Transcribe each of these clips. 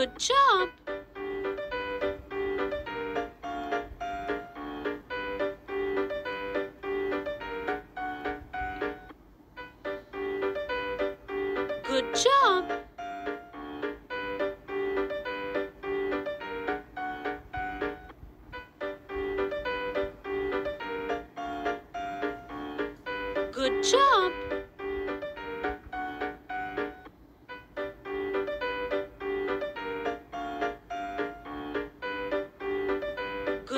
good jump. Good jump. Good jump.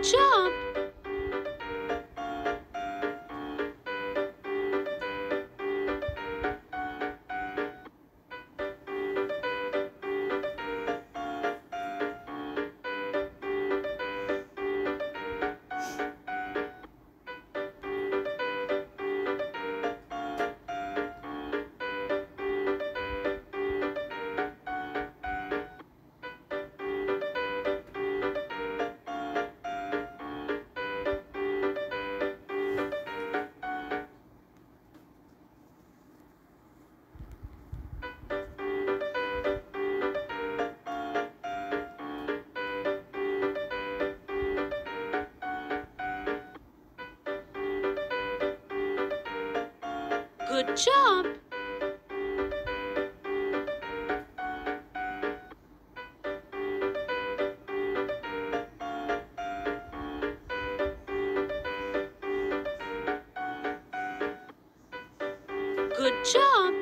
jump. Good job. Good job.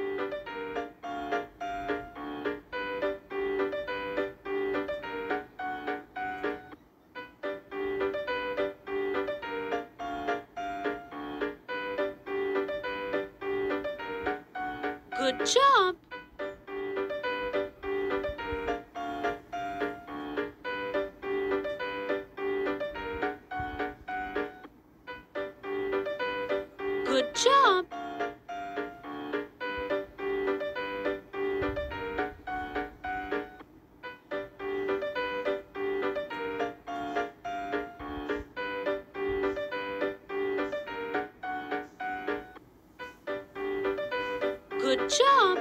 Good job. Good job. good jump.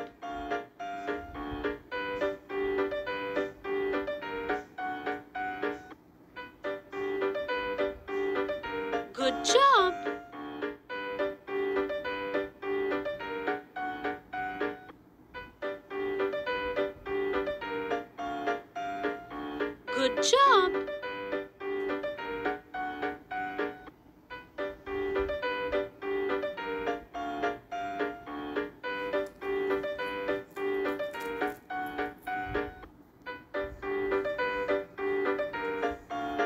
Good jump. Good jump.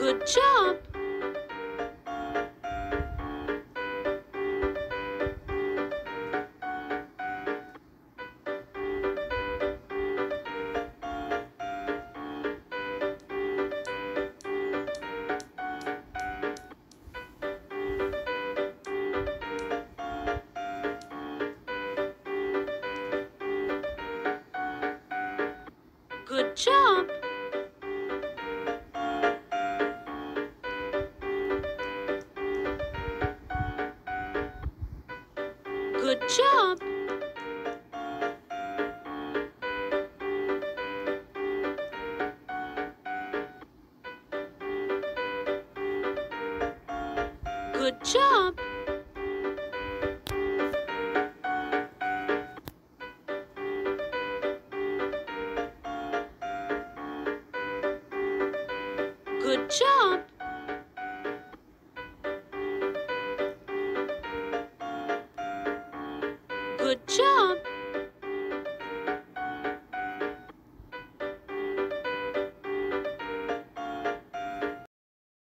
good jump. Good jump! Good job. Good job.